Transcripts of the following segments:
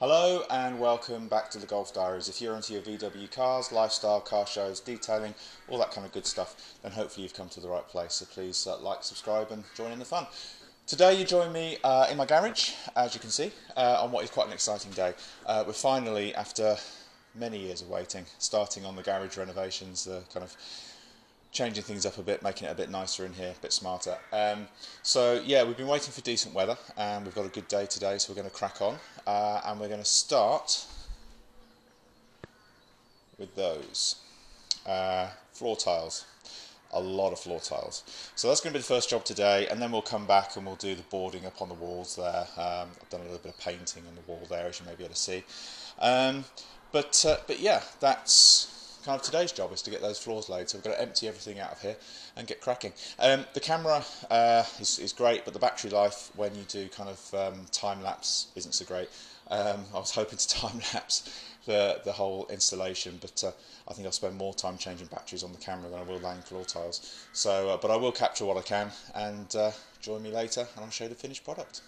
Hello and welcome back to the Golf Diaries. If you're into your VW cars, lifestyle, car shows, detailing, all that kind of good stuff, then hopefully you've come to the right place. So please uh, like, subscribe, and join in the fun. Today you join me uh, in my garage, as you can see, uh, on what is quite an exciting day. Uh, we're finally, after many years of waiting, starting on the garage renovations, the kind of changing things up a bit, making it a bit nicer in here, a bit smarter. Um, so yeah, we've been waiting for decent weather, and we've got a good day today, so we're going to crack on, uh, and we're going to start with those uh, floor tiles. A lot of floor tiles. So that's going to be the first job today, and then we'll come back and we'll do the boarding up on the walls there. Um, I've done a little bit of painting on the wall there, as you may be able to see. Um, but uh, but yeah, that's kind of today's job is to get those floors laid. So we've got to empty everything out of here and get cracking. Um, the camera uh, is, is great, but the battery life when you do kind of um, time lapse isn't so great. Um, I was hoping to time lapse the, the whole installation, but uh, I think I'll spend more time changing batteries on the camera than I will laying floor tiles. So, uh, but I will capture what I can and uh, join me later and I'll show the finished product.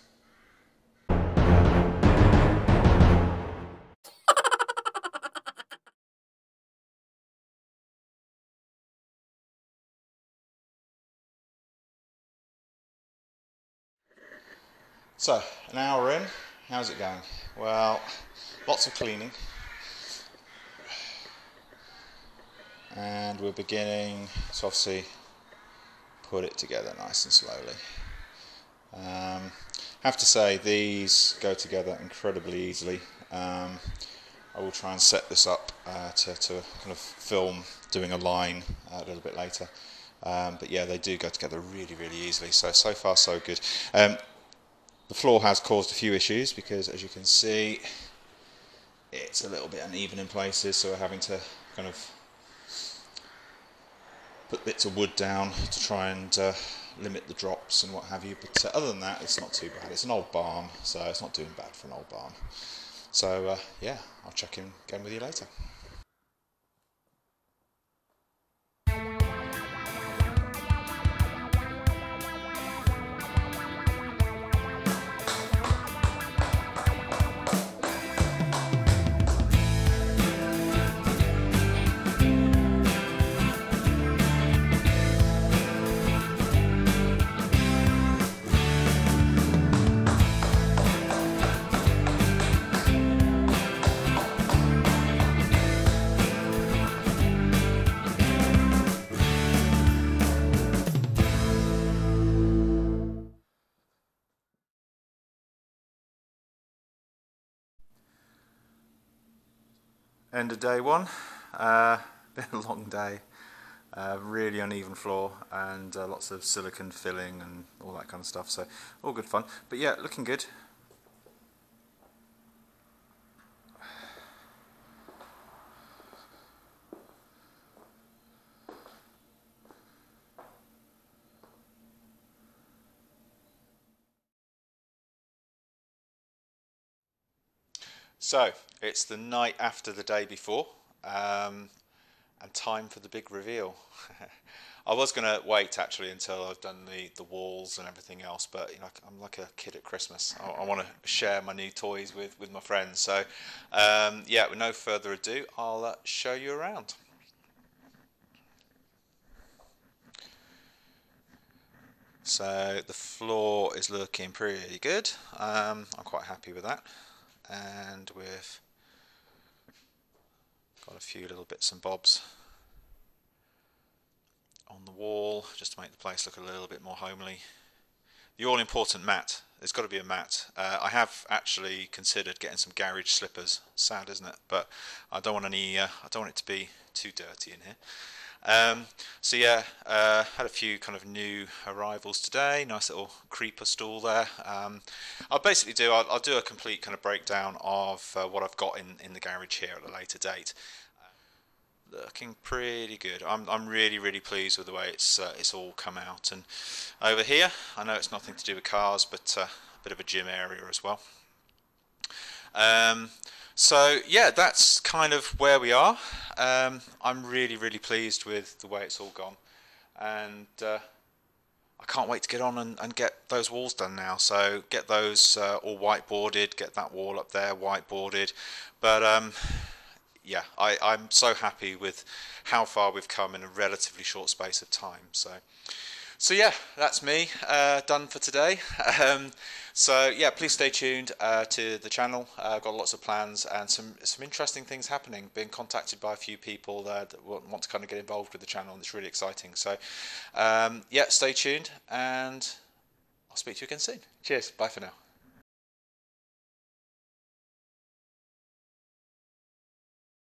So, an hour in, how's it going? Well, lots of cleaning. And we're beginning to obviously put it together nice and slowly. Um, have to say, these go together incredibly easily. Um, I will try and set this up uh, to, to kind of film doing a line uh, a little bit later. Um, but yeah, they do go together really, really easily. So, so far, so good. Um, the floor has caused a few issues because as you can see it's a little bit uneven in places so we're having to kind of put bits of wood down to try and uh, limit the drops and what have you. But uh, other than that it's not too bad. It's an old barn so it's not doing bad for an old barn. So uh, yeah I'll check in again with you later end of day one. Uh, been a long day. Uh, really uneven floor and uh, lots of silicon filling and all that kind of stuff. So all good fun. But yeah, looking good. So it's the night after the day before, um, and time for the big reveal. I was going to wait actually until I've done the, the walls and everything else, but you know I'm like a kid at Christmas. I, I want to share my new toys with, with my friends. So um, yeah, with no further ado, I'll uh, show you around. So the floor is looking pretty good. Um, I'm quite happy with that and we've got a few little bits and bobs on the wall just to make the place look a little bit more homely. The all important mat, there's got to be a mat. Uh, I have actually considered getting some garage slippers, sad isn't it? But I don't want any, uh, I don't want it to be too dirty in here. Um, so yeah, uh, had a few kind of new arrivals today. Nice little creeper stall there. Um, I'll basically do, I'll, I'll, do a complete kind of breakdown of uh, what I've got in, in the garage here at a later date. Looking pretty good. I'm, I'm really, really pleased with the way it's, uh, it's all come out. And over here, I know it's nothing to do with cars, but uh, a bit of a gym area as well. Um, so yeah, that's kind of where we are. Um, I'm really, really pleased with the way it's all gone, and uh, I can't wait to get on and, and get those walls done now. So get those uh, all whiteboarded, get that wall up there whiteboarded. But um, yeah, I, I'm so happy with how far we've come in a relatively short space of time. So. So yeah, that's me uh, done for today. Um, so yeah, please stay tuned uh, to the channel. Uh, I've got lots of plans and some some interesting things happening. Being contacted by a few people that want to kind of get involved with the channel, and it's really exciting. So um, yeah, stay tuned, and I'll speak to you again soon. Cheers. Bye for now.